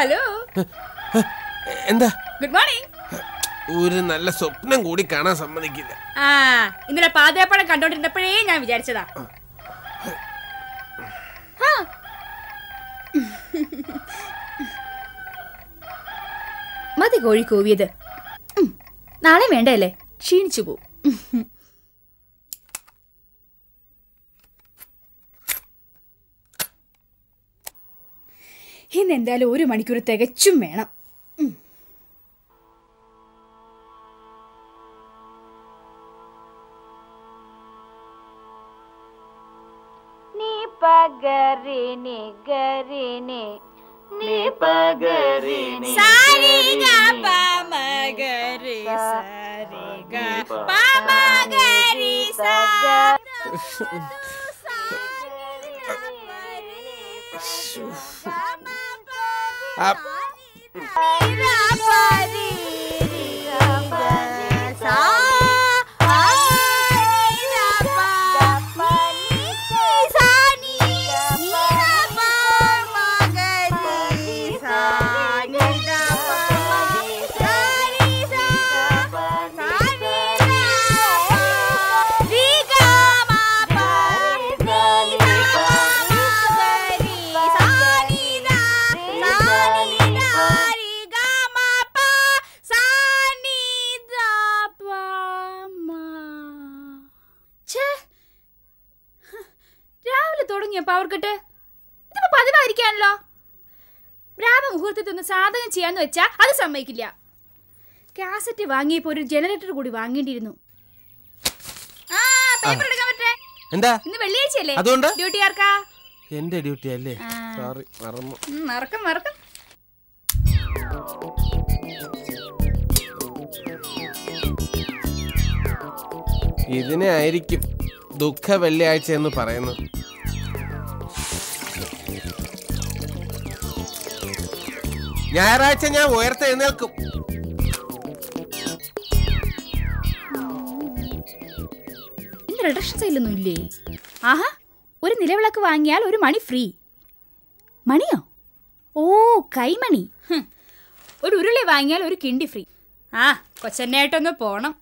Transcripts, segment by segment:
Hello എന്താ? Good morning ഒരു നല്ല സ്വപ്നം കൂടി കാണാൻ സമ്മതിക്കില്ല. ആ ഇന്നലെ പാതയപ്പഴം കണ്ടോണ്ടിരുന്നപ്പോഴേ ഞാൻ വിചാരിച്ചതാ. മതി കോഴി കൂവിയത്. നാളെ വേണ്ടല്ലേ? ക്ഷീണിച്ചു പോവും. ഇന്ന് എന്തായാലും ഒരു മണിക്കൂർ തികച്ചും വേണം. പഗരിനി ഗരിനി നീ പഗരിനി സാരി പമഗരി പമഗരി ആ, തുടങ്ങിയ പവർ കട്ട് ഇതിപ്പോ പതിവായിരിക്കാണല്ലോ. ഒന്ന് സാധകം ചെയ്യാന്ന് വെച്ചാ അത് സമ്മതിക്കില്ല. കാസറ്റ് വാങ്ങിയപ്പോ ഒരു ജനറേറ്റർ കൂടി വാങ്ങേണ്ടിയിരുന്നു. എന്താ? ഇന്ന് വെള്ളിയാഴ്ചയല്ലേ? അതുകൊണ്ട്? ഡ്യൂട്ടി ആർക്കാ? എന്റെ ഡ്യൂട്ടി അല്ലേ? ആ. സോറി മറന്നു. ഉം, മറക്കും മറക്കും. ഇതിനെ ആയിരിക്കും ദുഃഖ വെള്ളിയാഴ്ച എന്ന് പറയുന്നത്. ഞായറാഴ്ച ഞാൻ ഉയർത്തെ എഴുന്നേൽക്കും. ഇന്ന് റിഡക്ഷൻ സെയിലൊന്നും ഇല്ലേ? ആഹാ ഒരു നിലവിളക്ക് വാങ്ങിയാൽ ഒരു മണി ഫ്രീ. മണിയോ? ഓ കൈമണി. ഒരു ഉരുളി വാങ്ങിയാൽ ഒരു കിണ്ടി ഫ്രീ. ആ കൊച്ചെന്നായിട്ടൊന്ന് പോണം.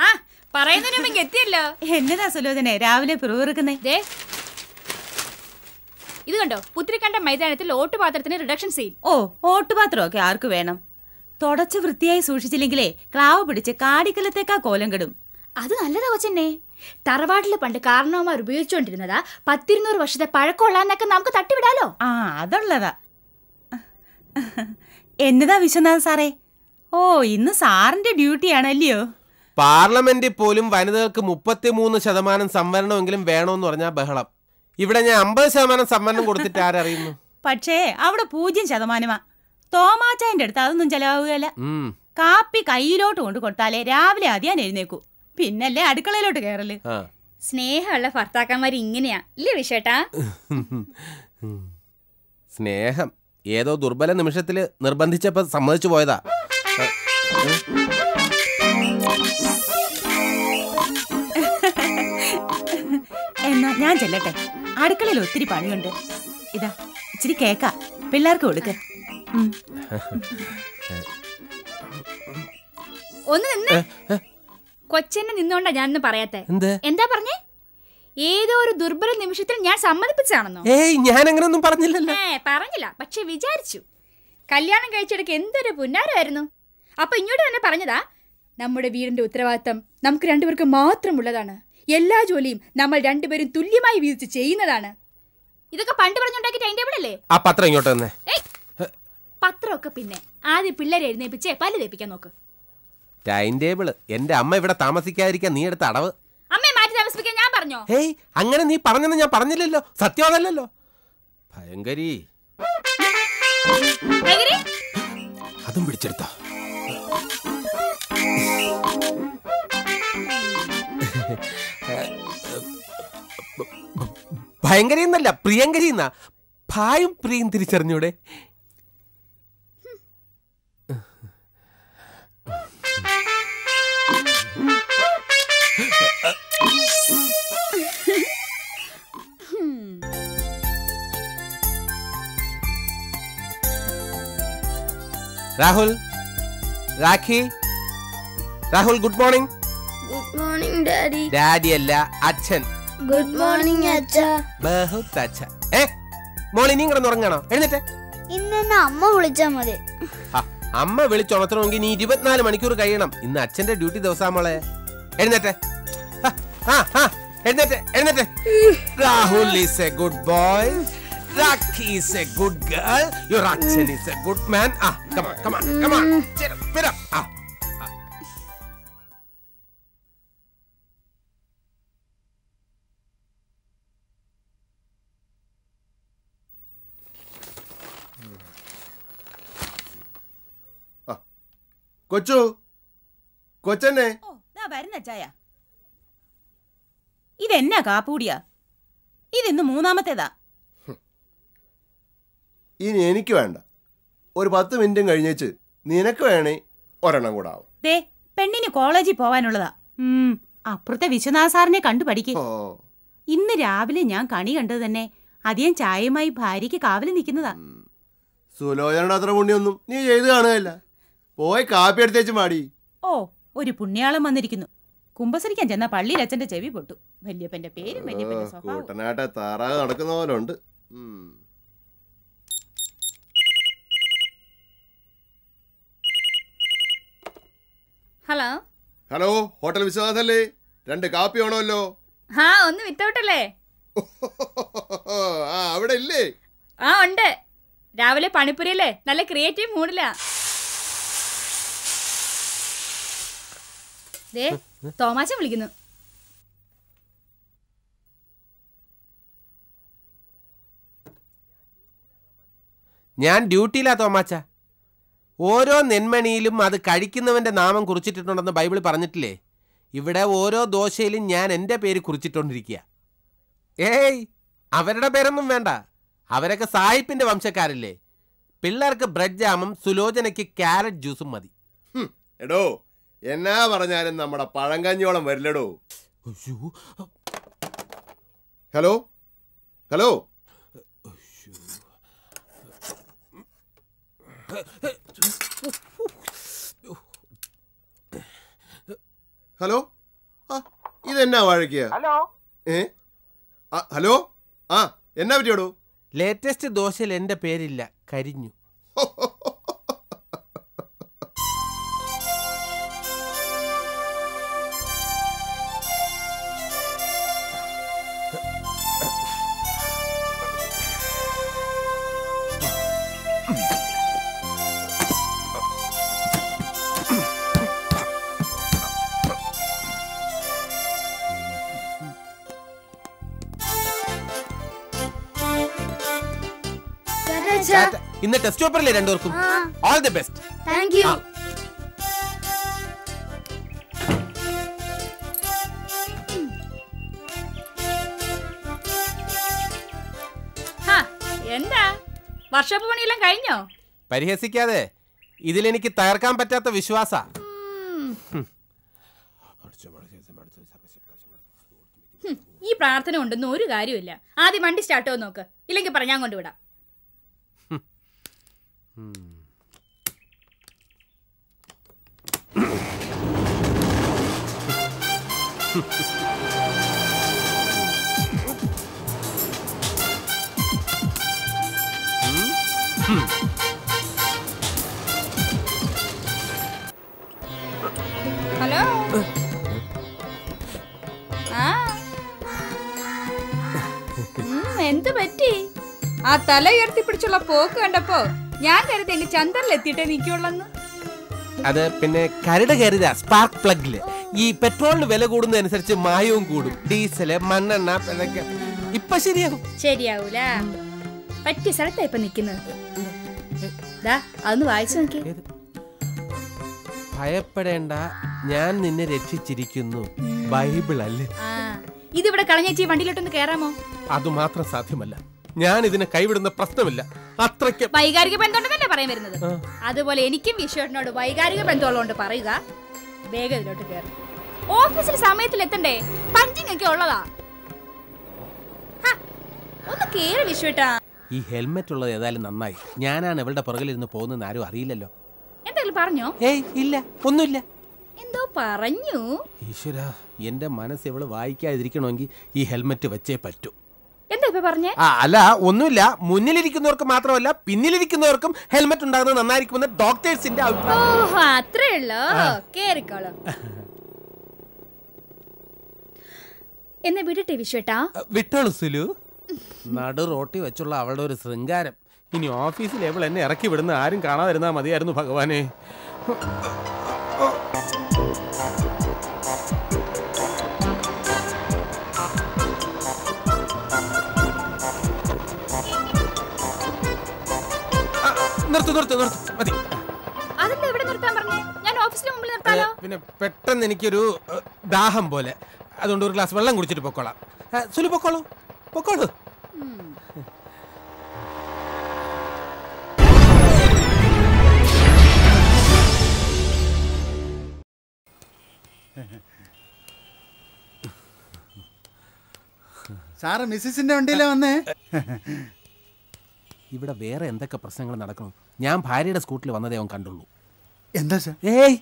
ആ പറയുന്നതിന് എത്തിയല്ലോ. എന്നതാ സുലോചനെ? രാവിലെ പിറുവിറുക്കുന്നേ ദേ ഇത് കണ്ടോ? പുത്തിരിക്കണ്ട മൈതാനത്തിൽ ഓട്ടുപാത്രത്തിന് റിഡക്ഷൻ സെയിൽ ഓ ഓട്ടുപാത്രമൊക്കെ ആർക്ക് വേണം? തുടച്ച് വൃത്തിയായി സൂക്ഷിച്ചില്ലെങ്കിലേ ക്ലാവ് പിടിച്ച് കാടിക്കലത്തേക്കാ കോലം കെടും. അത് നല്ലതാ കൊച്ചെന്നെ. തറവാട്ടിൽ പണ്ട് കാരണവന്മാർ ഉപയോഗിച്ചുകൊണ്ടിരുന്നതാ പത്തിരുന്നൂറ് വർഷത്തെ പഴക്കമുള്ളതെന്നൊക്കെ നമുക്ക് തട്ടിവിടാലോ? ആ അതുള്ളതാ. എന്നതാ വിശ്വനാഥ് സാറേ? ഓ ഇന്ന് സാറിന്റെ ഡ്യൂട്ടിയാണല്ലയോ? പാർലമെന്റിൽ പോലും വനിതകൾക്ക് മുപ്പത്തിമൂന്ന് ശതമാനം സംവരണമെങ്കിലും വേണമെന്ന് പറഞ്ഞാൽ ബഹളം. ഇവിടെ ഞാൻ അമ്പത് ശതമാനം സമ്മാനം കൊടുത്തിട്ട് ആരറിയുന്നു? പക്ഷേ അവിടെ പൂജ്യം ശതമാനമാ. തോമാച്ചായന്റെ അടുത്ത് അതൊന്നും ചെലവാകുകയല്ല. കാപ്പി കയ്യിലോട്ട് കൊണ്ട് കൊടുത്താലേ രാവിലെ ആദ്യം എഴുന്നേക്കൂ. പിന്നല്ലേ അടുക്കളയിലോട്ട് കയറൽ സ്നേഹമുള്ള ഭർത്താക്കന്മാർ ഇങ്ങനെയാ. ഇല്ലേ വിഷേട്ടാ സ്നേഹം. ഏതോ ദുർബല നിമിഷത്തിൽ നിർബന്ധിച്ചപ്പോ സമ്മതിച്ചു പോയതാ. എന്നാ ഞാൻ ചെല്ലട്ടെ. അടുക്കളയിൽ ഒത്തിരി പണിയുണ്ട്. ഇതാ ഇച്ചിരി കേക്കാ. പിള്ളേർക്ക് കൊടുക്ക. ഒന്ന് നിന്ന്. കൊച്ചെന്നെ നിന്നോണ്ടാ ഞാനൊന്ന് പറയാത്തെ. എന്ത്? എന്താ പറഞ്ഞേ? ഏതോ ഒരു ദുർബല നിമിഷത്തിൽ ഞാൻ സമ്മതിപ്പിച്ചാണെന്നോ? ഏയ് ഞാൻ അങ്ങനെയൊന്നും പറഞ്ഞില്ലല്ലോ പറഞ്ഞില്ല. പക്ഷെ വിചാരിച്ചു. കല്യാണം കഴിച്ചെടുക്ക എന്തൊരു പുന്നാരമായിരുന്നു. അപ്പൊ ഇങ്ങോട്ട് തന്നെ പറഞ്ഞതാ നമ്മുടെ വീടിന്റെ ഉത്തരവാദിത്തം നമുക്ക് രണ്ടുപേർക്ക് മാത്രമുള്ളതാണ്. എല്ലാ ജോലിയും നമ്മൾ രണ്ടുപേരും തുല്യമായി വീതിച്ച് ചെയ്യുന്നതാണ്. ഇതൊക്കെ പണ്ട് ടൈം ടേബിൾ അല്ലേ ആ പത്രം ഇങ്ങോട്ട് തന്നെ. പത്രമൊക്കെ പിന്നെ ആദ്യം പിള്ളേരെ എഴുന്നേപ്പിച്ച് പല്ല് തേപ്പിക്കാൻ നോക്ക്. ടൈം എന്റെ അമ്മ ഇവിടെ താമസിക്കാതിരിക്കാൻ നീ എടുത്ത അടവ്. അമ്മയെ മാറ്റി താമസിപ്പിക്കാൻ ഞാൻ പറഞ്ഞോ? അങ്ങനെ നീ പറഞ്ഞെന്ന് ഞാൻ പറഞ്ഞില്ലല്ലോ. സത്യം ഭയങ്കരി. ഭയങ്കരി, അതും പിടിച്ചെടുത്തോ. ഭയങ്കര എന്നല്ല പ്രിയങ്കരി എന്നാ. ഭായും പ്രിയും തിരിച്ചറിഞ്ഞൂടെ? Rahul Rakhi Rahul good morning. Good morning daddy daddy അല്ല അച്ഛൻ. ഗുഡ് മോർണിംഗ് അച്ഛ. ബഹുത്ത് അച്ഛ. ഏ മോൾ ഇനിയും കിടന്ന് ഉറങ്ങണോ? എഴുന്നേറ്റ്. ഇന്ന് അമ്മ വിളിച്ചാ മതി. അമ്മ വിളിച്ചുണർത്തണമെങ്കിൽ നീ ഇരുപത്തിനാല് മണിക്കൂർ കഴിയണം. ഇന്ന് അച്ഛന്റെ ഡ്യൂട്ടി ദിവസാ മോളെ. എഴുന്നേറ്റ്. എഴുന്നേറ്റെ എഴുന്നേറ്റെ. Rahul is a good boy is a good girl your അച്ഛൻ ഈസ് എ ഗുഡ് മാൻ ആ കമാൺ കമാൺ കമാൺ ആ ആ. കൊച്ചു വരുന്ന ഇതെന്നാ കാപ്പൂടിയാ? ഇതിന്ന് മൂന്നാമത്തേതാ. ഇനി എനിക്ക് വേണ്ട. ഒരു പത്ത് മിനിറ്റും കഴിഞ്ഞേച്ച് നിനക്ക് വേണേ ഒരെണ്ണം കൂടെ ആവും. ദേ പെണ്ണിന് കോളേജിൽ പോവാനുള്ളതാ. അപ്പുറത്തെ വിശ്വനാഥ സാറിനെ കണ്ടു പഠിക്കും. ഇന്ന് രാവിലെ ഞാൻ കണി കണ്ടത് തന്നെ അധികം ചായയുമായി ഭാര്യയ്ക്ക് കാവൽ നിൽക്കുന്നതാ. സുലോചനയുടെ അത്ര പുണ്യൊന്നും നീ ചെയ്ത് കാണുകയല്ല. പോയി കാപ്പി എടുത്തേച്ച് മാടി. ഓ ഒരു പുണ്യാളം വന്നിരിക്കുന്നു. കുമ്പസരിക്കാൻ ചെന്ന പള്ളിയിൽ അച്ഛന്റെ ചെവി പൊട്ടു. വല്യപ്പന്റെ പേര് കൂട്ടനാട്ടെ താറാവ് നടക്കുന്ന പോലെ ഉണ്ട് ഹലോ? ഹലോ ഹോട്ടൽ വിശ്വനാഥല്ലേ രണ്ട് കാപ്പി വേണമല്ലോ. ആ ഒന്ന് വിത്തൗട്ടല്ലേ? ആ അവിടെ ഇല്ലേ? ആ ഉണ്ട്. രാവിലെ പണിപ്പുരിയല്ലേ? നല്ല ക്രിയേറ്റീവ് മൂഡിലാ ദേ തോമാച്ചൻ വിളിക്കുന്നു. ഞാൻ ഡ്യൂട്ടിയിലാ തോമാച്ച. ഓരോ നെന്മണിയിലും അത് കഴിക്കുന്നവന്റെ നാമം കുറിച്ചിട്ടുണ്ടെന്ന് ബൈബിൾ പറഞ്ഞിട്ടില്ലേ? ഇവിടെ ഓരോ ദോശയിലും ഞാൻ എന്റെ പേര് കുറിച്ചിട്ടോണ്ടിരിക്കുക ഏയ് അവരുടെ പേരൊന്നും വേണ്ട. അവരൊക്കെ സായിപ്പിന്റെ വംശക്കാരല്ലേ. പിള്ളേർക്ക് ബ്രെഡ് ജാമും സുലോചനയ്ക്ക് ക്യാരറ്റ് ജ്യൂസും മതി. ഹും, എടോ എന്നാ പറഞ്ഞാലും നമ്മുടെ പഴങ്കഞ്ഞോളം വരില്ലടോ. ഹലോ? ഹലോ? ഹലോ? ആ ഇതെന്നാ വഴക്കിയ? ഹലോ? ഏ? ഹലോ? ആ എന്നാ പറ്റിയോടോ? ലേറ്റസ്റ്റ് ദോശയിൽ എന്റെ പേരില്ല കരിഞ്ഞു. ഇന്ന് ടെസ്റ്റ് പേപ്പറില്ലേ രണ്ടുപേർക്കും? All the best thank you ഹാ എന്താ? വർഷോപ്പ് പണിയെല്ലാം കഴിഞ്ഞോ? പരിഹസിക്കാതെ ഇതിലെനിക്ക് തകർക്കാൻ പറ്റാത്ത വിശ്വാസ. ഈ പ്രാർത്ഥന കൊണ്ടൊന്നും ഒരു കാര്യമില്ല ആദ്യം വണ്ടി സ്റ്റാർട്ട് ചെയ്ത് നോക്ക്. ഇല്ലെങ്കിൽ പറഞ്ഞാൻ കൊണ്ടുവിടാം ഹലോ ആ. ഉം, എന്ത് പറ്റി? ആ തല ഉയർത്തി പിടിച്ചുള്ള പോക്ക് കണ്ടപ്പോ ഞാൻ കരുതി എന്റെ ചന്ദ്രനിൽ എത്തിയിട്ടേ നിൽക്കുള്ളന്ന് അത് പിന്നെ കരട് കരുത സ്പാർക്ക് പ്ലഗിൽ ഈ പെട്രോളിന് വില കൂടുന്നതനുസരിച്ച് മായവും കൂടും. ഡീസൽ മണ്ണെണ്ണ ഇതൊക്കെ. ഇപ്പൊ ശരിയാകും ശരിയാവൂല. പറ്റിയ സ്ഥലത്താ ഇപ്പൊ നിക്കുന്നത്. ദാ അതൊന്ന് വായിച്ചു നോക്കി ഭയപ്പെടേണ്ട. ഞാൻ നിന്നെ രക്ഷിച്ചിരിക്കുന്നു. ബൈബിൾ അല്ലേ ആ ഇതിവിടെ കളഞ്ഞേച്ചി വണ്ടിയിലോട്ടൊന്ന് കയറാമോ അതുമാത്രം സാധ്യമല്ല. ഞാൻ ഇതിനെ കൈവിടുന്ന പ്രശ്നമില്ല. അത്രയ്ക്ക് വൈകാരിക ബന്ധമുണ്ടെന്നല്ലേ പറയാൻ വരുന്നത്? അതുപോലെ എനിക്കും വിശ്വേട്ടനോട് വൈകാരിക ബന്ധമുള്ളതുകൊണ്ട് പറയുക വേഗം ഇതിലോട്ട് കയറി ഓഫീസിൽ സമയത്തിൽ എത്തണ്ടേ? പഞ്ചിങ് ഒക്കെ ഉള്ളതാ. ഹ, ഒന്ന് കേറി വിശ്വേട്ടാ. ഈ ഹെൽമെറ്റ് ഉള്ളത് ഏതായാലും നന്നായി. ഞാനാണ് ഇവളുടെ പുറകിലിരുന്ന് പോകുന്നെന്ന് ആരും അറിയില്ലല്ലോ. എന്തെങ്കിലും പറഞ്ഞോ? ഏയ് ഇല്ല ഒന്നുമില്ല. എന്തോ പറഞ്ഞു. ഈശ്വര എന്റെ മനസ്സ് ഇവൾ വായിക്കാതിരിക്കണമെങ്കിൽ ഈ ഹെൽമെറ്റ് വെച്ചേ പറ്റൂ. എന്താ ഇപ്പൊ പറഞ്ഞേ? ആ അല്ല ഒന്നുമില്ല. മുന്നിലിരിക്കുന്നവർക്ക് മാത്രമല്ല പിന്നിലിരിക്കുന്നവർക്കും ഹെൽമെറ്റ് ഉണ്ടാകുന്നത് നന്നായിരിക്കുമെന്ന് ഡോക്ടേഴ്സിന്റെ അഭിപ്രായം. ഓഹോ അത്രേ ഉള്ളോ? കേറിക്കോളൂ. എന്നെ വിടട്ടെ വിശ്വട്ടാ. വിട്ടോളൂ സുലു. നടു റോട്ടി വെച്ചുള്ള അവളുടെ ഒരു ശൃംഗാരം. ഇനി ഓഫീസിൽ എവൾ എന്നെ ഇറക്കി വിടുന്ന ആരും കാണാതിരുന്നാ മതിയായിരുന്നു ഭഗവാനെ. നിർത്ത് നിർത്ത്. നിർത്ത് മതി. അതെന്താ ഇവിടെ നിർത്താൻ പറഞ്ഞേ? ഞാൻ ഓഫീസിന് മുമ്പിൽ നിർത്താലോ? പിന്നെ പെട്ടെന്ന് എനിക്കൊരു ദാഹം പോലെ. അതുകൊണ്ട് ഒരു ഗ്ലാസ് വെള്ളം കുടിച്ചിട്ട് പൊക്കോളാം. സുലി സുലു പൊക്കോളൂ. പൊക്കോളൂ. സാറ് മിസ്സിന്റെ വണ്ടിയിലാ വന്നേ? ഇവിടെ വേറെ എന്തൊക്കെ പ്രശ്നങ്ങൾ നടക്കണം ഞാൻ ഭാര്യയുടെ സ്കൂട്ടിൽ വന്നതേ അവൻ കണ്ടുള്ളൂ. എന്താ സാർ? ഏയ്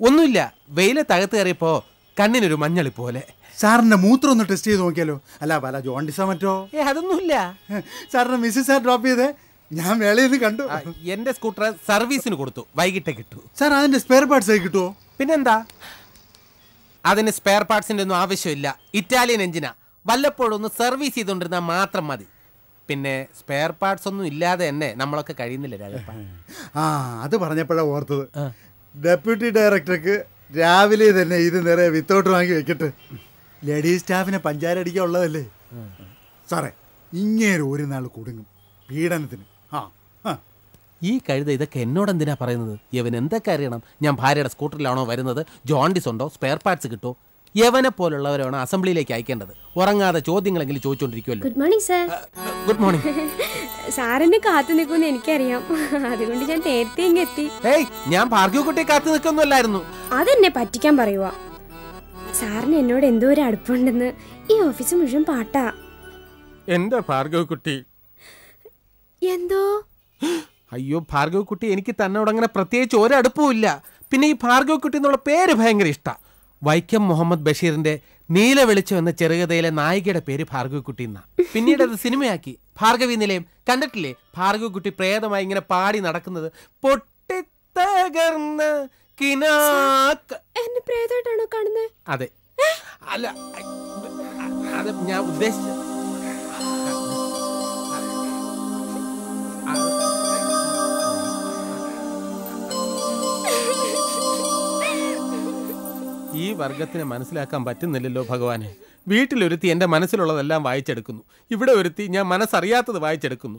ഒന്നുമില്ല. വെയിലെ തകത്ത് കയറിയപ്പോ കണ്ണിനൊരു മഞ്ഞളി പോലെ. സാറിന്റെ മൂത്രം ഒന്ന് ടെസ്റ്റ് ചെയ്ത് നോക്കിയാലോ? അല്ല പല ജോണ്ടിസോ മറ്റോ? ഏ അതൊന്നുമില്ല. സാറിന്റെ മിസ്സിസ് സാർ ഡ്രോപ്പ് ചെയ്തേ. ഞാൻ വേളയിൽ നിന്ന് കണ്ടു. എന്റെ സ്കൂട്ടർ സർവീസിന് കൊടുത്തു. വൈകിട്ടേ കിട്ടു. സാർ അതിന്റെ സ്പെയർ പാർട്സ് ആയി കിട്ടുമോ പിന്നെന്താ? അതിന് സ്പെയർ പാർട്സിന്റെ ഒന്നും ആവശ്യമില്ല. ഇറ്റാലിയൻ എഞ്ചിനാ വല്ലപ്പോഴും ഒന്ന് സർവീസ് ചെയ്തുകൊണ്ടിരുന്നാൽ മാത്രം മതി. പിന്നെ സ്പെയർ പാർട്സ് ഒന്നും ഇല്ലാതെ തന്നെ നമ്മളൊക്കെ കഴിയുന്നില്ല രാജപ്പ? ആ അത് പറഞ്ഞപ്പോഴാണ് ഓർത്തത്. ഡെപ്യൂട്ടി ഡയറക്ടർക്ക് രാവിലെ തന്നെ ഇത് നിറയെ വിത്തോട്ട് വാങ്ങി വെക്കട്ടെ. ലേഡീസ് സ്റ്റാഫിനെ പഞ്ചാര അടിക്കാൻ ഉള്ളതല്ലേ? സാറേ ഇങ്ങനെ ഒരു നാൾ കുടുങ്ങും. പീഡനത്തിന്. ആ ആ. ഈ കഴുത ഇതൊക്കെ എന്നോട് എന്തിനാ പറയുന്നത്? ഇവൻ എന്തൊക്കെ അറിയണം? ഞാൻ ഭാര്യയുടെ സ്കൂട്ടറിലാണോ വരുന്നത്? ജോണ്ടിസ് ഉണ്ടോ? സ്പെയർ പാർട്സ് കിട്ടോ? യവനെ പോലുള്ളവരാണ് അസംബ്ലിയിലേക്ക് അയക്കേണ്ടത്. ഉറങ്ങാതെ ചോദ്യങ്ങളെങ്കിലും ചോദിച്ചോണ്ടിരിക്കുമല്ലോ good morning sir good morning സാറിനെ കാത്തു നിൽക്കുമെന്ന് എനിക്കറിയാം. അതുകൊണ്ട് ഞാൻ നേരത്തെ ഇങ്ങ് എത്തി. ഏയ് ഞാൻ ഭാർഗവക്കുട്ടിയെ കാത്തു നിൽക്കൊന്നുമല്ലായിരുന്നു അതെന്നെ പറ്റിക്കാൻ പറയുവാ. സാറിന് എന്നോട് എന്തോ ഒരു അടുപ്പുണ്ടെന്ന് ഈ ഓഫീസ് മുഴുവൻ പാട്ടാ. എന്റെ ഭാർഗവക്കുട്ടി എന്തോ? അയ്യോ ഭാർഗവ കുട്ടി എനിക്ക് തന്നോട് അങ്ങനെ പ്രത്യേകിച്ച് ഒരടുപ്പവും പിന്നെ ഈ ഭാർഗവ കുട്ടി എന്നുള്ള പേര് ഭയങ്കര ഇഷ്ടാ. വൈക്കം മുഹമ്മദ് ബഷീറിന്റെ നീല വെളിച്ചം എന്ന ചെറുകഥയിലെ നായികയുടെ പേര് ഭാർഗവിക്കുട്ടി എന്നാ പിന്നീട് അത് സിനിമയാക്കി ഭാർഗവി നിലയം കണ്ടിട്ടില്ലേ ഭാർഗവിക്കുട്ടി പ്രേതമായി ഇങ്ങനെ പാടി നടക്കുന്നത് പൊട്ടിത്തകർന്ന് പ്രേതമായിട്ടാണോ കാണുന്നത് അതെ അല്ല അത് ഞാൻ ഉദ്ദേശിച്ച ഈ വർഗത്തിനെ മനസ്സിലാക്കാൻ പറ്റുന്നില്ലല്ലോ ഭഗവാനെ. വീട്ടിലൊരുത്തി എന്റെ മനസ്സിലുള്ളതെല്ലാം വായിച്ചെടുക്കുന്നു. ഇവിടെ ഒരുത്തി ഞാൻ മനസ്സറിയാത്തത് വായിച്ചെടുക്കുന്നു.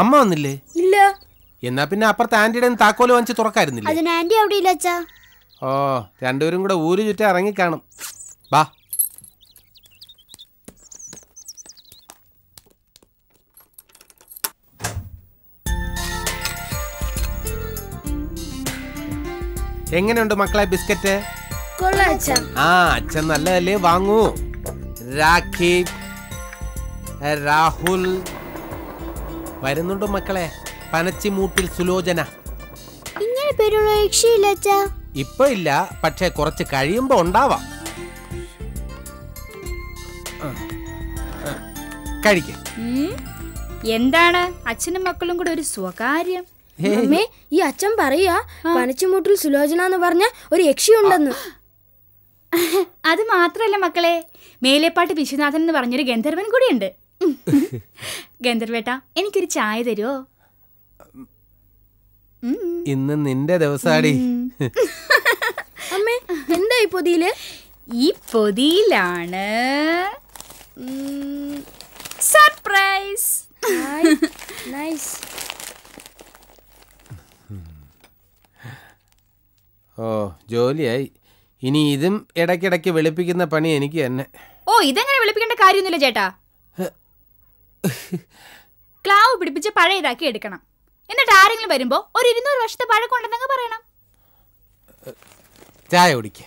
അമ്മ വന്നില്ലേ? ഇല്ല. എന്നാ പിന്നെ അപ്പുറത്തെ ആന്റിയുടെ താക്കോൽ വാങ്ങിച്ച് തുറക്കായിരുന്നില്ലേ? അതിന് ആന്റി അവിടെ ഇല്ല അച്ഛാ. ഓ രണ്ടുപേരും കൂടെ ഊര് ചുറ്റ ഇറങ്ങി കാണും. ബാ. എങ്ങനെയുണ്ട് മക്കളെ ബിസ്ക്കറ്റ്? ആ അച്ഛൻ നല്ലതല്ലേ വാങ്ങൂ. രാഖി രാഹുൽ വരുന്നുണ്ടോ മക്കളെ? പനച്ചിമൂട്ടിൽ സുലോചന. ഇങ്ങനെ പേരുള്ള രക്ഷയില്ല ഇപ്പൊ ഇല്ല പക്ഷെ കുറച്ച് കഴിയുമ്പോ ഉണ്ടാവാം. കഴിക്ക്? എന്താണ്? അച്ഛനും മക്കളും കൂടെ ഒരു സ്വകാര്യം. അമ്മേ ഈ അച്ഛൻ പറയാ പനച്ചുമൂട്ടിൽ സുലോചന എന്ന് പറഞ്ഞ ഒരു യക്ഷി ഉണ്ടെന്ന് അത് മാത്രല്ല മക്കളെ. മേലേപ്പാട്ട് വിശ്വനാഥൻ എന്ന് പറഞ്ഞൊരു ഗന്ധർവൻ കൂടിയുണ്ട്. ഗന്ധർവേട്ട എനിക്കൊരു ചായ തരുമോ ഇന്ന് നിന്റെ ദിവസാടി. അമ്മേ എന്താ ഈ പൊതിയിൽ? ഈ പൊതിയിലാണ് സർപ്രൈസ്. നൈസ് ഓ ജോലിയായി. ഇനി ഇതും ഇടയ്ക്കിടയ്ക്ക് വെളുപ്പിക്കുന്ന പണി എനിക്ക് തന്നെ. ഓ ഇതെങ്ങനെ വെളുപ്പിക്കേണ്ട കാര്യമൊന്നുമില്ല ചേട്ടാ. ക്ലാവ് പിടിപ്പിച്ച് പഴയതാക്കി എടുക്കണം. എന്നിട്ട് ആരെങ്കിലും വരുമ്പോ ഒരു ഇരുന്നൂറ് വർഷത്തെ പഴം കൊണ്ടെന്നങ്ങ് പറയണം. ചായ കുടിക്ക.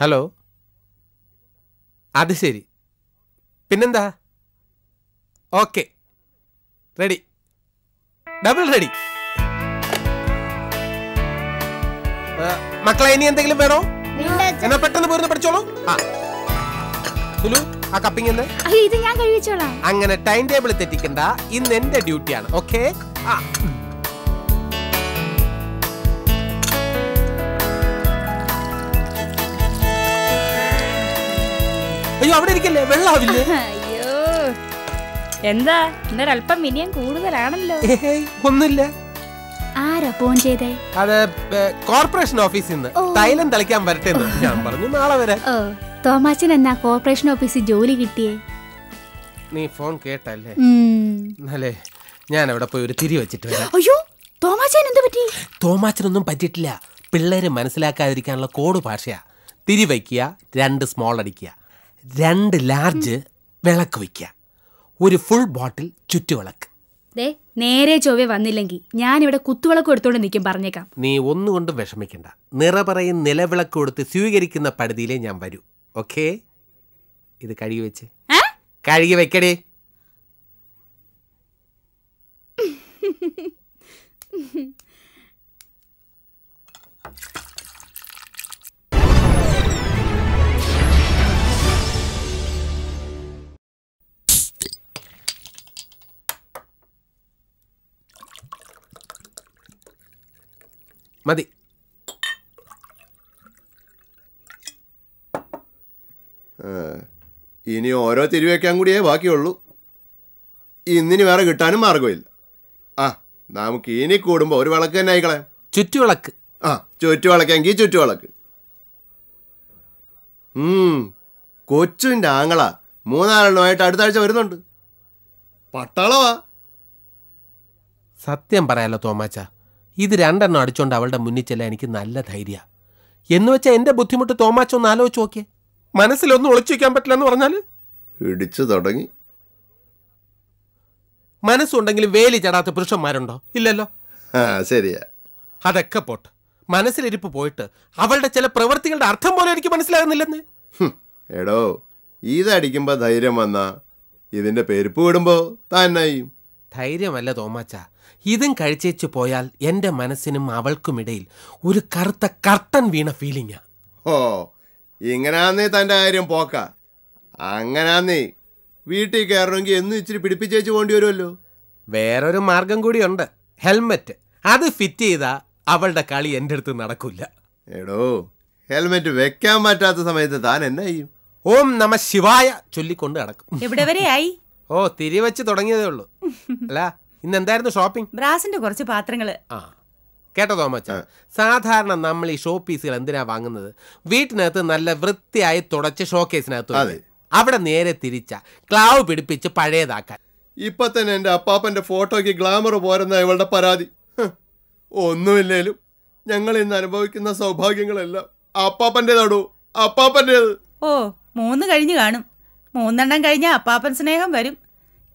ഹലോ? അത് ശരി. പിന്നെന്താ? ഓക്കെ. റെഡി. Double ready. മക്കളെ ഇനി എന്തെങ്കിലും വേണോ? എന്നാ പെട്ടെന്ന് പോയിരുന്നു പഠിച്ചോളൂ. ആ. സുലു ആ എന്ന് ഇത് ഞാൻ കഴിച്ചോളാം അങ്ങനെ ടൈം ടേബിൾ തെറ്റിക്കണ്ട. ഇന്ന് എന്റെ ഡ്യൂട്ടിയാണ് ഓക്കെ? ആ. അയ്യോ അവിടെ ഇരിക്കല്ലേ? വെള്ളാവില്ലേ? അയ്യോ. എന്താ? ഇന്നൊരല്പം മിനിയം കൂടുതലാണല്ലോ. ഒന്നുമില്ല. ആരാ ഫോൺ ചെയ്തേ? അത് കോർപ്പറേഷൻ ഓഫീസിൽ നിന്ന് തൈലം തളിക്കാൻ വരട്ടെ ഞാൻ പറഞ്ഞു. നാളെ വരാം തോമാച്ചൻ എന്നാ കോർപ്പറേഷൻ ഓഫീസിൽ ജോലി കിട്ടിയേ? നീ ഫോൺ കേട്ടല്ലേ. എന്നാലേ ഞാൻ അവിടെ പോയി ഒരു തിരി വെച്ചിട്ട് വരാം. അയ്യോ തോമാച്ചൻ എന്ത് പറ്റി? തോമാച്ചനൊന്നും പറ്റിയിട്ടില്ല. പിള്ളേര് മനസ്സിലാക്കാതിരിക്കാനുള്ള കോഡ് ഭാഷയാ. തിരി വയ്ക്കുക രണ്ട് സ്മോൾ അടിക്കുക. രണ്ട് ലാർജ് വിളക്ക് വയ്ക്കുക. ഒരു ഫുൾ ബോട്ടിൽ ചുറ്റുവിളക്ക്. ദേ നേരെ ചൊവ്വെ വന്നില്ലെങ്കിൽ ഞാൻ ഞാനിവിടെ കുത്തുവിളക്ക് എടുത്തോണ്ട് നിൽക്കും പറഞ്ഞേക്കാം. നീ ഒന്നുകൊണ്ടും വിഷമിക്കണ്ട. നിറപറയും നിലവിളക്ക് കൊടുത്ത് സ്വീകരിക്കുന്ന പരിധിയിലേ ഞാൻ വരൂ. ഓക്കേ? ഇത് കഴുകി വെച്ച്. കഴുകി വെക്കടേ. മതി. ഇനി ഓരോ തിരിവെക്കാൻ കൂടിയേ ബാക്കിയുള്ളൂ. ഇന്നിനി വേറെ കിട്ടാനും മാർഗമില്ല ആ നമുക്ക് ഇനി കൂടുമ്പോൾ ഒരു വിളക്ക് തന്നെ ആയിക്കളെ. ചുറ്റുവിളക്ക്. ആ ചുറ്റുവിളക്കെങ്കിൽ ചുറ്റുവിളക്ക്. കൊച്ചുവിന്റെ ആങ്ങള മൂന്നാലെണ്ണമായിട്ട് അടുത്ത ആഴ്ച വരുന്നുണ്ട്. പട്ടാളവാ. സത്യം പറയാലോ തോമാച്ച ഇത് രണ്ടെണ്ണം അടിച്ചോണ്ട് അവളുടെ മുന്നിൽ ചെല്ലാൻ എനിക്ക് നല്ല ധൈര്യ. എന്ന് വെച്ചാൽ എന്റെ ബുദ്ധിമുട്ട് തോമാച്ച ഒന്ന് ആലോചിച്ച് നോക്കിയേ. മനസ്സിലൊന്നും ഒളിച്ചു വയ്ക്കാൻ പറ്റില്ല എന്ന് പറഞ്ഞാൽ? ഇടിച്ചു തുടങ്ങി. മനസ്സുണ്ടെങ്കിൽ വേലി ചടാത്ത പുരുഷന്മാരുണ്ടോ? ഇല്ലല്ലോ. ശരിയാ. അതൊക്കെ പോട്ട്. മനസ്സിലിരിപ്പ് പോയിട്ട് അവളുടെ ചില പ്രവൃത്തികളുടെ അർത്ഥം പോലും എനിക്ക് മനസ്സിലാകുന്നില്ലെന്ന്. എടോ ഇതടിക്കുമ്പോ ധൈര്യം വന്ന ഇതിന്റെ പെരുപ്പ് വിടുമ്പോ തന്നെയും ധൈര്യമല്ല തോമാച്ച. ഇതും കഴിച്ചേച്ചു പോയാൽ എന്റെ മനസ്സിനും അവൾക്കുമിടയിൽ ഒരു കറുത്ത കർട്ടൻ വീണ ഫീലിംഗാ ഓ ഇങ്ങനാന്നേ തന്റെ കാര്യം പോക്ക. അങ്ങനാന്നേ വീട്ടിൽ കയറണമെങ്കിൽ എന്നും ഇച്ചിരി പിടിപ്പിച്ചേച്ച് പോണ്ടി വരുമല്ലോ. വേറൊരു മാർഗം കൂടിയുണ്ട്. ഹെൽമെറ്റ്. അത് ഫിറ്റ് ചെയ്താ അവളുടെ കളി എന്റെ അടുത്ത് നടക്കില്ല എടോ ഹെൽമെറ്റ് വെക്കാൻ പറ്റാത്ത സമയത്ത് താൻ എന്നാ ചെയ്യും? ഓം നമ ശിവായ ചൊല്ലിക്കൊണ്ട് നടക്കും. എവിടെ വരെയായി? ഓ തിരിവെച്ച് തുടങ്ങിയതേ ഉള്ളൂ. അല്ല ഇന്ന് എന്തായിരുന്നു ഷോപ്പിംഗ് ബ്രാസിന്റെ കുറച്ച് പാത്രങ്ങൾ. ആ. കേട്ടോ തോമച്ച. സാധാരണ നമ്മൾ ഈ ഷോ പീസുകൾ എന്തിനാ വാങ്ങുന്നത്? വീട്ടിനകത്ത് നല്ല വൃത്തിയായി തുടച്ച് ഷോക്കേസിനകത്ത്. അവിടെ നേരെ തിരിച്ച. ക്ലാവ് പിടിപ്പിച്ച് പഴയതാക്കാൻ. ഇപ്പൊ തന്നെ എന്റെ അപ്പാപ്പന്റെ ഫോട്ടോയ്ക്ക് ഗ്ലാമർ പോരെന്ന ഇവളുടെ പരാതി. ഒന്നുമില്ലേലും ഞങ്ങൾ ഇന്ന് അനുഭവിക്കുന്ന സൗഭാഗ്യങ്ങളെല്ലാം അപ്പാപ്പന്റെതാടോ അപ്പാപ്പന്റേത്. ഓ മൂന്ന് കഴിഞ്ഞു കാണും. മൂന്നെണ്ണം കഴിഞ്ഞ അപ്പാപ്പൻ സ്നേഹം വരും.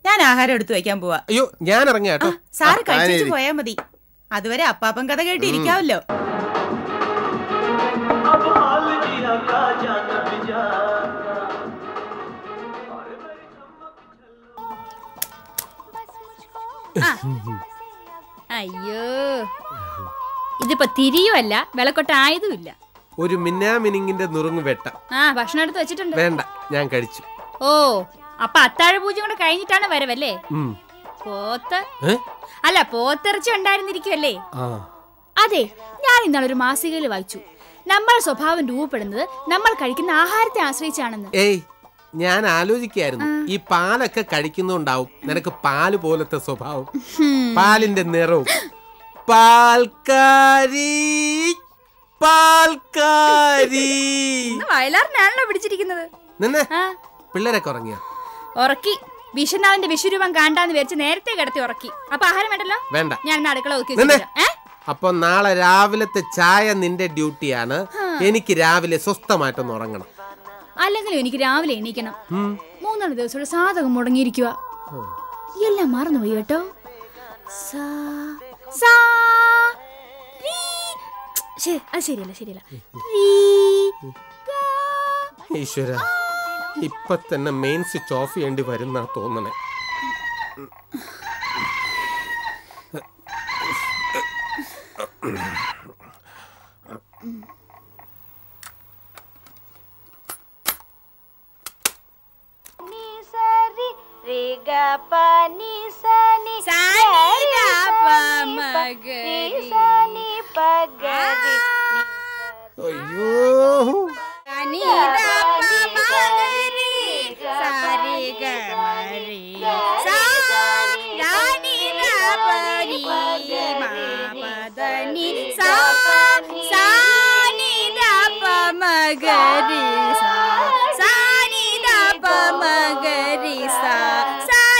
ഞാൻ ആഹാരം എടുത്തു വയ്ക്കാൻ പോവാ. അയ്യോ ഞാൻ ഇറങ്ങിയാട്ടോ സാറ് കഴിച്ചു പോയാ മതി. അതുവരെ അപ്പാപ്പൻ കഥ കേട്ടിരിക്കാവല്ലോ അയ്യോ. ഇതിപ്പോ തിരിയുമല്ല വിളക്കൊട്ടായതുമില്ല ഒരു മിന്നാമിനിങ്ങിന്റെ നുറുങ്ങ് വെട്ട. ആ ഭക്ഷണം എടുത്ത് വെച്ചിട്ടുണ്ട്. വേണ്ട ഞാൻ കഴിച്ചു. ഓ അപ്പൊ അത്താഴ പൂജ കൂടെ കഴിഞ്ഞിട്ടാണ് വരവല്ലേ. പോത്ത്. അല്ല പോത്തിറച്ചി ഉണ്ടായിരുന്നിരിക്കുമല്ലേ അതെ ഞാൻ ഇന്നാളെ ഒരു മാസികയിൽ വായിച്ചു. നമ്മൾ സ്വഭാവം രൂപപ്പെടുന്നത് നമ്മൾ കഴിക്കുന്ന ആഹാരത്തെ ആശ്രയിച്ചാണെന്ന്. ഏയ് ഞാൻ ആലോചിക്കായിരുന്നു. ഈ പാലൊക്കെ കഴിക്കുന്നുണ്ടാവും നിനക്ക് പാൽ പോലത്തെ സ്വഭാവം. പാലിന്റെ നിറവും. പാൽക്കാരി പാൽക്കാരി. വയലാറിനാണല്ലോ പിടിച്ചിരിക്കുന്നത്. നിന്നെ? പിള്ളേരൊക്കെ ഉറങ്ങിയ? ഉറക്കി. വിശ്വനാഥന്റെ വിശ്വരൂപം കാണ്ടാന്ന് വിചാരിച്ച് നേരത്തെ കിടത്തി ഉറക്കി. അപ്പൊ ആഹാരം വേണ്ടല്ലോ? വേണ്ട. ഞാൻ അടുക്കള ഒതുക്കി. അപ്പൊ നാളെ രാവിലത്തെ ചായ നിന്റെ ഡ്യൂട്ടിയാണ്. എനിക്ക് രാവിലെ സ്വസ്ഥമായിട്ടൊന്ന് ഉറങ്ങണം. അല്ലെങ്കിൽ എനിക്ക് രാവിലെ എണീക്കണം. മൂന്നാൽ ദിവസമുള്ള സാധകം മുടങ്ങിയിരിക്കുക എല്ലാം മറന്നുപോയി കേട്ടോ. അത് ശരിയല്ല ശരിയല്ല. ഈശ്വര. ഇപ്പൊ തന്നെ മെയിൻ സ്വിച്ച് ഓഫ് ചെയ്യേണ്ടി വരുന്ന തോന്നണേ. അയ്യോ. സ നി ര പ മ ഗ രി. സ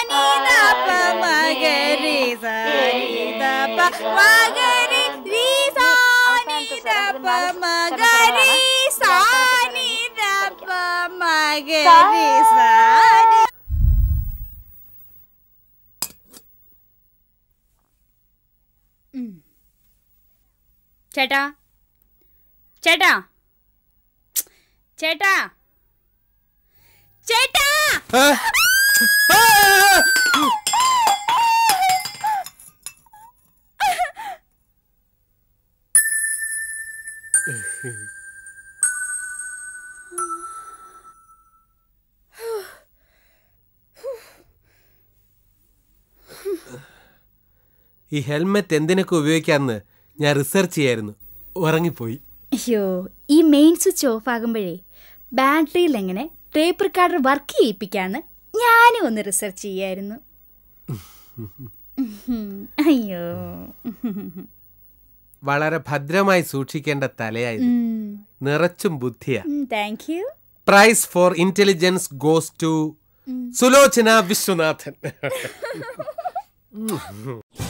നി ര പ മ ഗ രി. സ നി ചേട്ടാ ചേട്ടാ ചേട്ടാ. ചേട്ടാ! ഈ ഹെൽമെറ്റ് എന്തിനൊക്കെ ഉപയോഗിക്കാമെന്ന് ഞാൻ റിസർച്ച് ചെയ്യായിരുന്നു. ഉറങ്ങിപ്പോയി. അയ്യോ ഈ മെയിൻ സ്വിച്ച് ഓഫ് ആകുമ്പോഴേ ബാറ്ററിയിൽ എങ്ങനെ ടേപ്പ് റിക്കാർഡർ വർക്ക് ചെയ്യിപ്പിക്കാന്ന് ഞാനും ഒന്ന് റിസർച്ച് ചെയ്യായിരുന്നു. അയ്യോ. വളരെ ഭദ്രമായി സൂക്ഷിക്കേണ്ട തലയായത്. നിറച്ചും ബുദ്ധിയാ. Thank you prize for intelligence goes to Sulochana Viswanathan.